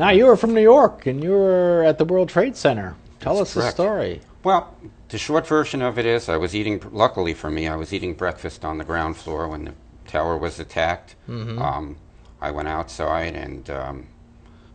Now you were from New York and you were at the World Trade Center. Tell That's us the story. Well, the short version of it is I was eating, luckily for me, I was eating breakfast on the ground floor when the tower was attacked. Um, I went outside and um,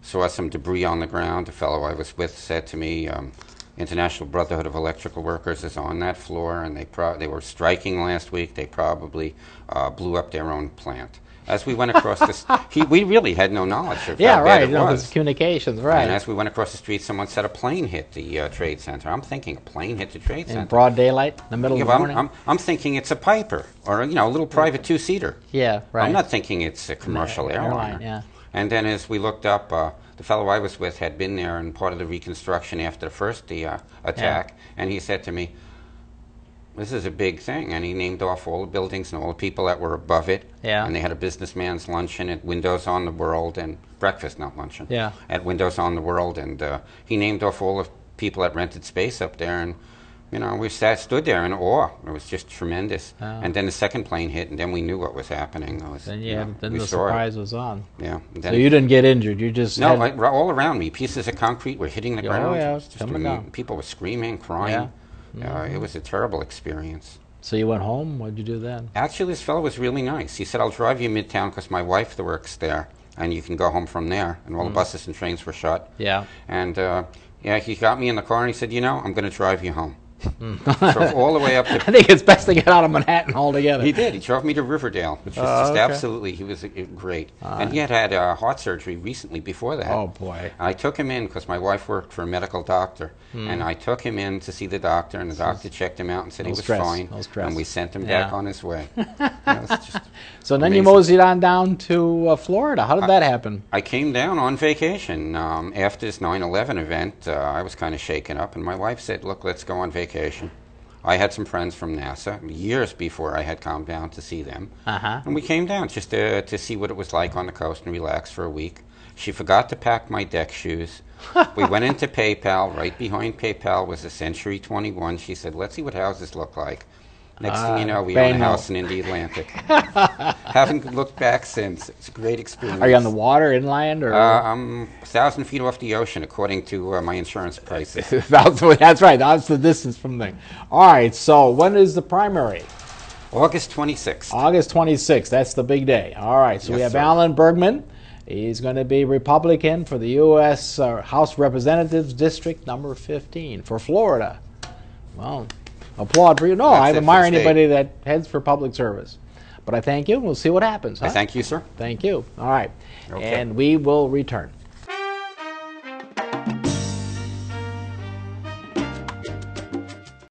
saw some debris on the ground. A fellow I was with said to me, um, International Brotherhood of Electrical Workers is on that floor, and they, pro- they were striking last week. They probably uh, blew up their own plant. As we went across this, he, we really had no knowledge of Yeah, how bad right. it You know, was. communications, right? And as we went across the street, someone said a plane hit the uh, trade center. I'm thinking a plane hit the trade in center. In broad daylight, in the middle Yeah, of the I'm, morning. I'm, I'm thinking it's a Piper or you know a little private two-seater. yeah, right. I'm not thinking it's a commercial airline, airliner. yeah. And then as we looked up, uh, the fellow I was with had been there and part of the reconstruction after the first the, uh, attack, and he said to me, "This is a big thing," and he named off all the buildings and all the people that were above it. Yeah. And they had a businessman's luncheon at Windows on the World and breakfast, not luncheon. Yeah. At Windows on the World, and uh, he named off all the people that rented space up there, and you know we sat stood there in awe. It was just tremendous. Oh. And then the second plane hit, and then we knew what was happening. It was, then you yeah, know, then the saw it. surprise was on. Yeah. and So you didn't get injured. You just no, like, all around me, pieces of concrete were hitting the Yeah, ground. oh, yeah, It was just coming down. People were screaming, crying. Uh, it was a terrible experience. So you went home. What'd you do then? Actually, this fellow was really nice. He said, "I'll drive you midtown because my wife works there, and you can go home from there." And all Mm. the buses and trains were shut. Yeah. And uh, yeah, he got me in the car and he said, "You know, I'm going to drive you home." Mm. Drove all the way up to I think it's best to get out of Manhattan altogether. He did. He drove me to Riverdale, which was Oh, just okay. Absolutely. He was uh, great, and he had had uh, heart surgery recently before that. Oh boy. I took him in because my wife worked for a medical doctor, and I took him in to see the doctor, and the doctor checked him out and said Hmm. no he was stress, fine, no and we sent him back on his way. So then you amazing. moseyed on down to uh, Florida. How did that happen? I came down on vacation um, after this 9/11 event. Uh, I was kind of shaken up, and my wife said, "Look, let's go on vacation." I had some friends from NASA years before I had come down to see them, Uh huh. and we came down just to to see what it was like on the coast and relax for a week. She forgot to pack my deck shoes. we went into PayPal. Right behind PayPal was a Century 21. She said, "Let's see what houses look like." Next thing you know, we own a house in Indialantic. Haven't looked back since. It's a great experience. Are you on the water inland or? Uh, I'm a thousand feet off the ocean, according to uh, my insurance prices. that's, right. That's the distance from the. All right. So when is the primary? August 26th. August 26th. That's the big day. All right. So we have sir. Alan Bergman. He's going to be Republican for the U.S. Uh, House Representatives District number 15 for Florida. Well, applaud for you. No, That's I admire anybody that heads for public service. But I thank you. We'll see what happens. I thank you, sir. Thank you. All right. Okay. And we will return.